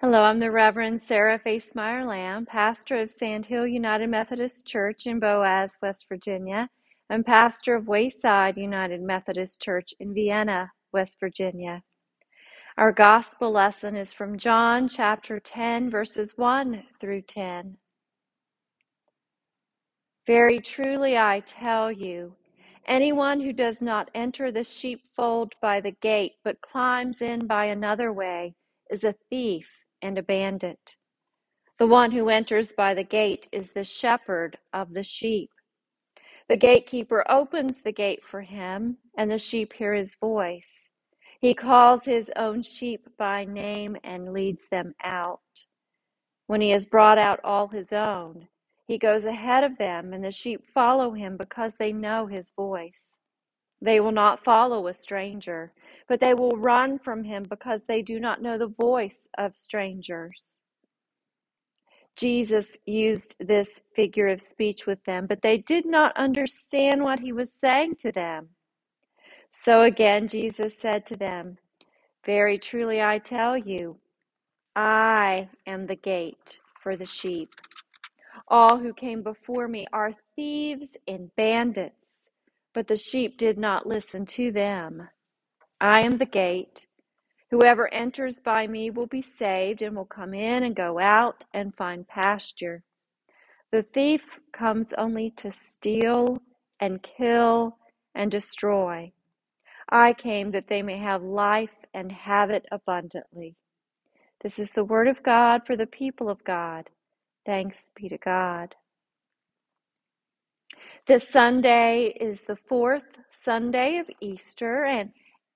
Hello, I'm the Reverend Sarah Face Facemeyer Lamb, pastor of Sand Hill United Methodist Church in Boaz, West Virginia, and pastor of Wayside United Methodist Church in Vienna, West Virginia. Our gospel lesson is from John chapter 10, verses 1 through 10. Very truly I tell you, anyone who does not enter the sheepfold by the gate, but climbs in by another way, is a thief and a bandit. The one who enters by the gate is the shepherd of the sheep. The gatekeeper opens the gate for him, and the sheep hear his voice. He calls his own sheep by name and leads them out. When he has brought out all his own, he goes ahead of them, and the sheep follow him because they know his voice. They will not follow a stranger, but they will run from him because they do not know the voice of strangers. Jesus used this figure of speech with them, but they did not understand what he was saying to them. So again, Jesus said to them, Very truly I tell you, I am the gate for the sheep. All who came before me are thieves and bandits, but the sheep did not listen to them. I am the gate. Whoever enters by me will be saved and will come in and go out and find pasture. The thief comes only to steal and kill and destroy. I came that they may have life and have it abundantly. This is the word of God for the people of God. Thanks be to God. This Sunday is the fourth Sunday of Easter, and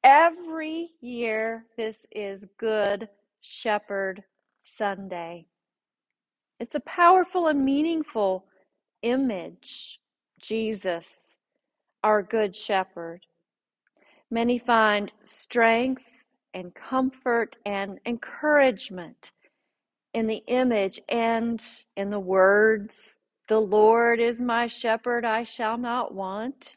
every year this is Good Shepherd Sunday. It's a powerful and meaningful image. Jesus, our Good Shepherd. Many find strength and comfort and encouragement in the image and in the words The Lord is my shepherd, I shall not want.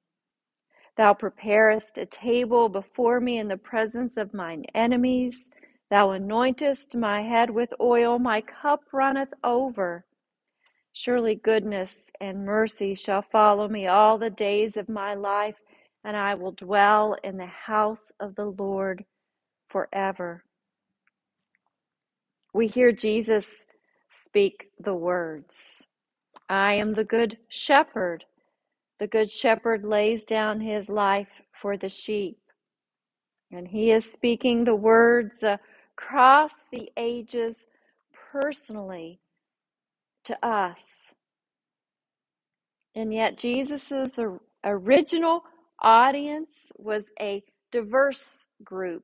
Thou preparest a table before me in the presence of mine enemies. Thou anointest my head with oil, my cup runneth over. Surely goodness and mercy shall follow me all the days of my life, and I will dwell in the house of the Lord forever. We hear Jesus speak the words I am the good shepherd. The good shepherd lays down his life for the sheep. And he is speaking the words across the ages personally to us. And yet, Jesus' original audience was a diverse group,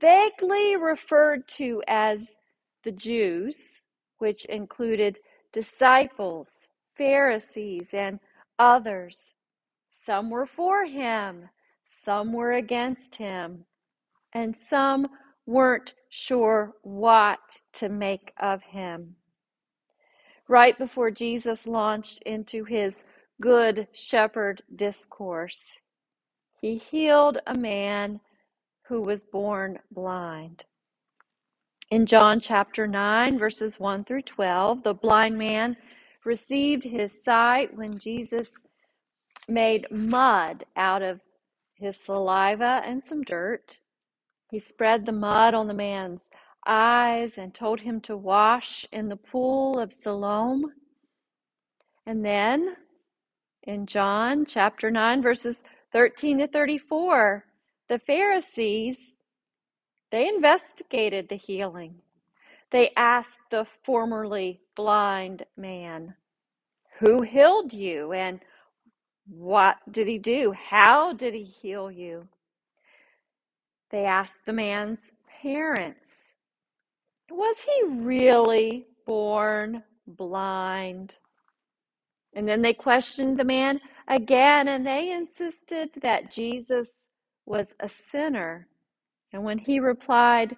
vaguely referred to as the Jews, which included disciples, Pharisees, and others. Some were for him, some were against him, and some weren't sure what to make of him. Right before Jesus launched into his Good Shepherd discourse, he healed a man who was born blind. In John chapter 9, verses 1 through 12, the blind man received his sight when Jesus made mud out of his saliva and some dirt. He spread the mud on the man's eyes and told him to wash in the pool of Siloam. And then in John chapter 9, verses 13 to 34, the Pharisees they investigated the healing. They asked the formerly blind man, Who healed you? And what did he do? How did he heal you? They asked the man's parents, Was he really born blind? And then they questioned the man again, and they insisted that Jesus was a sinner. And when he replied,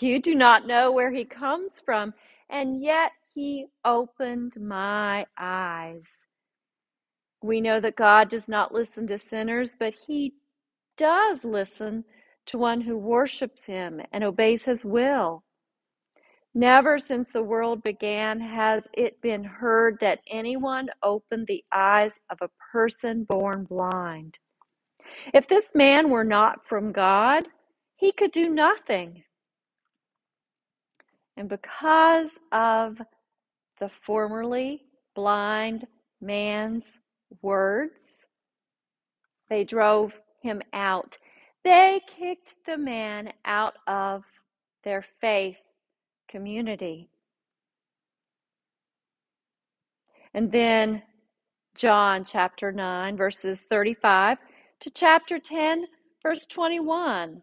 You do not know where he comes from, and yet he opened my eyes. We know that God does not listen to sinners, but he does listen to one who worships him and obeys his will. Never since the world began has it been heard that anyone opened the eyes of a person born blind. If this man were not from God, he could do nothing. And because of the formerly blind man's words, they drove him out. They kicked the man out of their faith community. And then John chapter 9, verses 35 to chapter 10, verse 21.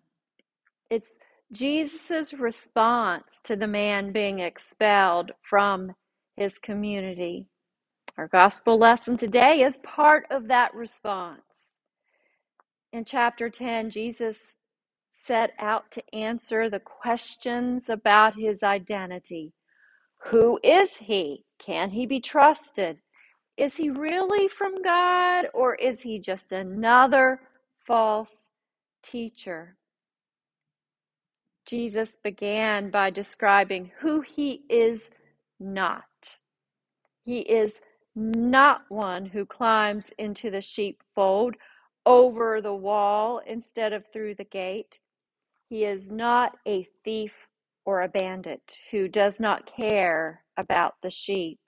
It's Jesus' response to the man being expelled from his community. Our gospel lesson today is part of that response. In chapter 10, Jesus set out to answer the questions about his identity. Who is he? Can he be trusted? Is he really from God or is he just another false teacher? Jesus began by describing who he is not. He is not one who climbs into the sheepfold over the wall instead of through the gate. He is not a thief or a bandit who does not care about the sheep.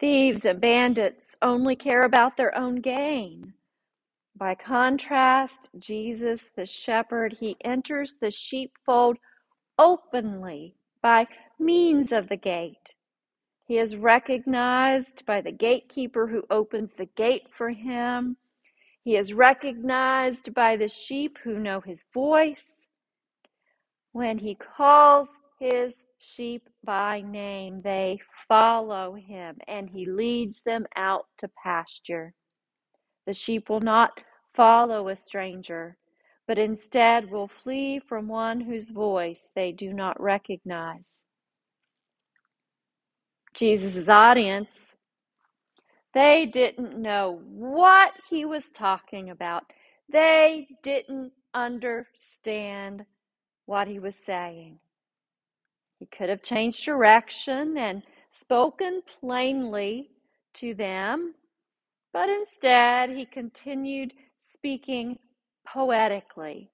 Thieves and bandits only care about their own gain. By contrast, Jesus, the shepherd, he enters the sheepfold openly by means of the gate. He is recognized by the gatekeeper who opens the gate for him. He is recognized by the sheep who know his voice. When he calls his sheep by name, they follow him and he leads them out to pasture. The sheep will not follow a stranger, but instead will flee from one whose voice they do not recognize. Jesus' audience, they didn't know what he was talking about. They didn't understand what he was saying. He could have changed direction and spoken plainly to them, but instead he continued speaking poetically,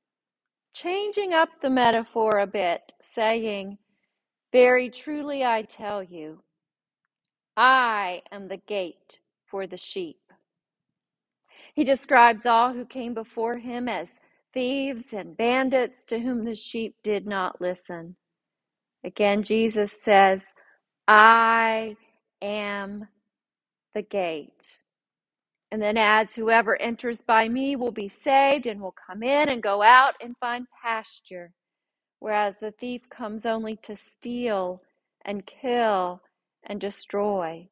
changing up the metaphor a bit, saying, Very truly I tell you, I am the gate for the sheep. He describes all who came before him as thieves and bandits to whom the sheep did not listen. Again, Jesus says, I am the gate. And then adds, Whoever enters by me will be saved and will come in and go out and find pasture, whereas the thief comes only to steal and kill and destroy.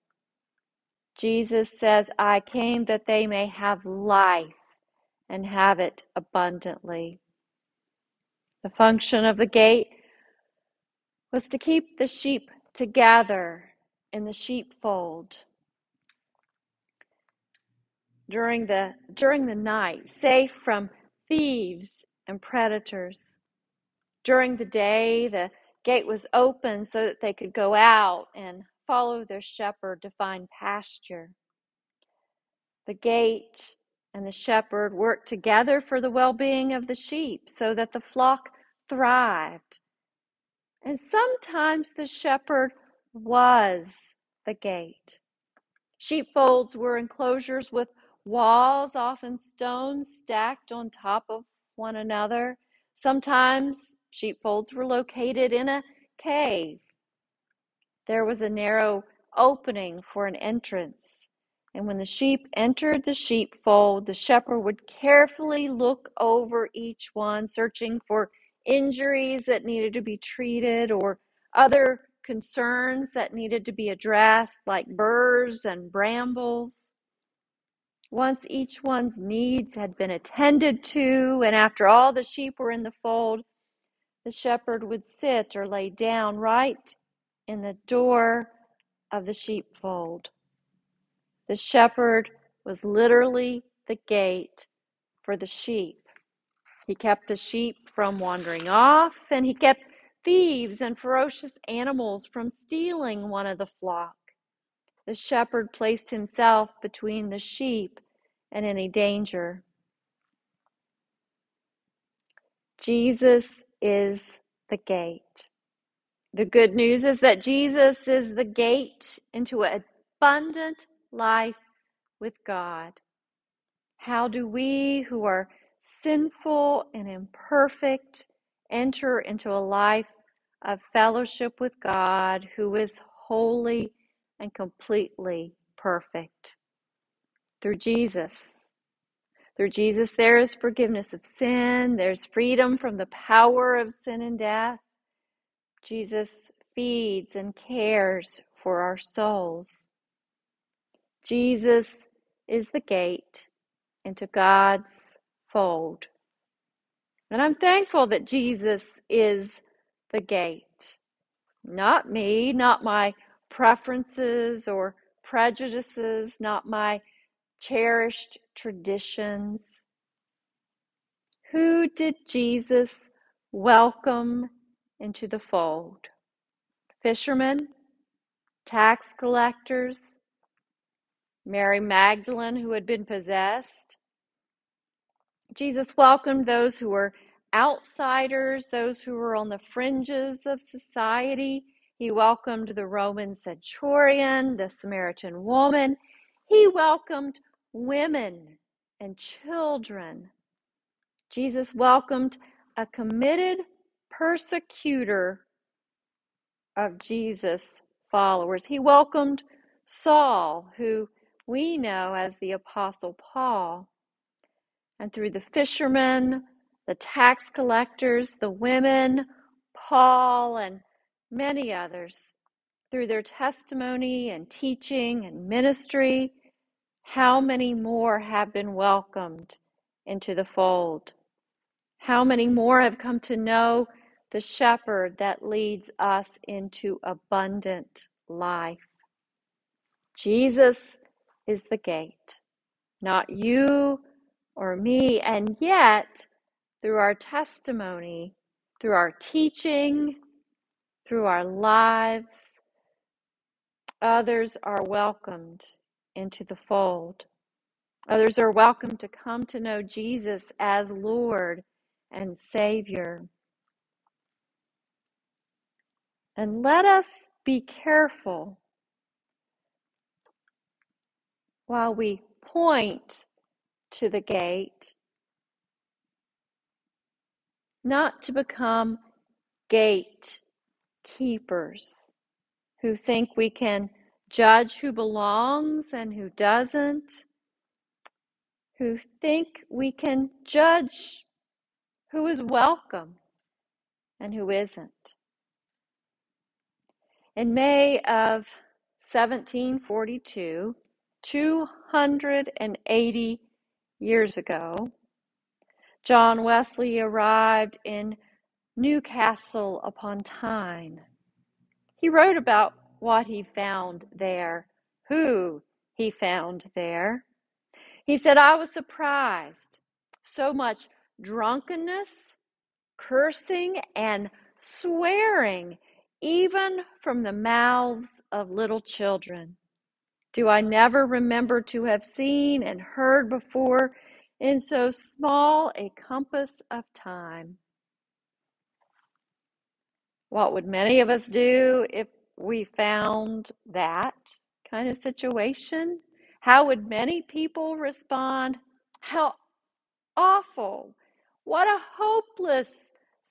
Jesus says, I came that they may have life and have it abundantly. The function of the gate was to keep the sheep together in the sheepfold during the during the night, safe from thieves and predators. During the day, the gate was open so that they could go out and follow their shepherd to find pasture. The gate and the shepherd worked together for the well being of the sheep so that the flock thrived. And sometimes the shepherd was the gate. Sheepfolds were enclosures with walls, often stones stacked on top of one another. Sometimes sheepfolds were located in a cave. There was a narrow opening for an entrance. And when the sheep entered the sheepfold, the shepherd would carefully look over each one, searching for injuries that needed to be treated or other concerns that needed to be addressed, like burrs and brambles. Once each one's needs had been attended to, and after all the sheep were in the fold, the shepherd would sit or lay down right in the door of the sheepfold. The shepherd was literally the gate for the sheep. He kept the sheep from wandering off, and he kept thieves and ferocious animals from stealing one of the flock. The shepherd placed himself between the sheep and any danger. Jesus is the gate. The good news is that Jesus is the gate into an abundant life with God. How do we who are sinful and imperfect enter into a life of fellowship with God who is holy and completely perfect? Through Jesus. Through Jesus, there is forgiveness of sin, there's freedom from the power of sin and death. Jesus feeds and cares for our souls. Jesus is the gate into God's fold. And I'm thankful that Jesus is the gate. Not me, not my preferences or prejudices, not my cherished traditions. Who did Jesus welcome into the fold? Fishermen, tax collectors, Mary Magdalene, who had been possessed. Jesus welcomed those who were outsiders, those who were on the fringes of society. He welcomed the Roman centurion, the Samaritan woman. He welcomed women and children. Jesus welcomed a committed persecutor of Jesus' followers. He welcomed Saul, who we know as the Apostle Paul. And through the fishermen, the tax collectors, the women, Paul, and many others, through their testimony and teaching and ministry, how many more have been welcomed into the fold? How many more have come to know the shepherd that leads us into abundant life? Jesus is the gate, not you or me. And yet, through our testimony, through our teaching, through our lives, others are welcomed into the fold. Others are welcome to come to know Jesus as Lord and Savior. And let us be careful while we point to the gate not to become gate keepers who think we can judge who belongs and who doesn't, who think we can judge who is welcome and who isn't. In May of 1742, 280 years ago, John Wesley arrived in Newcastle upon Tyne. He wrote about what he found there, who he found there. He said, I was surprised. So much drunkenness, cursing, and swearing, even from the mouths of little children. Do I never remember to have seen and heard before in so small a compass of time? What would many of us do if we found that kind of situation? How would many people respond? How awful! What a hopeless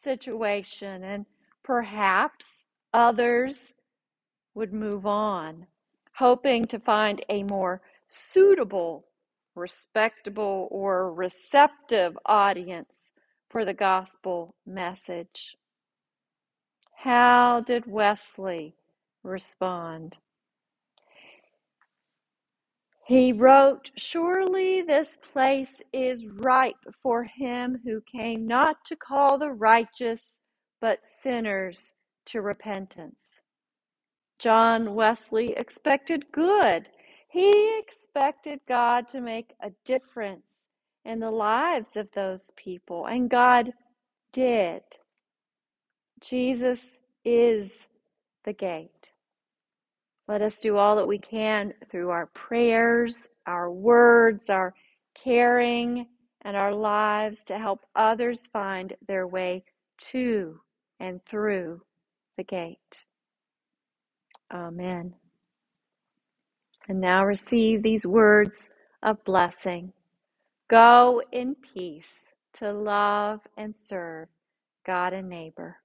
situation! And perhaps others would move on, hoping to find a more suitable, respectable, or receptive audience for the gospel message. How did Wesley respond? He wrote, Surely this place is ripe for him who came not to call the righteous, but sinners to repentance. John Wesley expected good. He expected God to make a difference in the lives of those people, and God did. Jesus is the gate. Let us do all that we can through our prayers, our words, our caring, and our lives to help others find their way to and through the gate. Amen. And now receive these words of blessing. Go in peace to love and serve God and neighbor.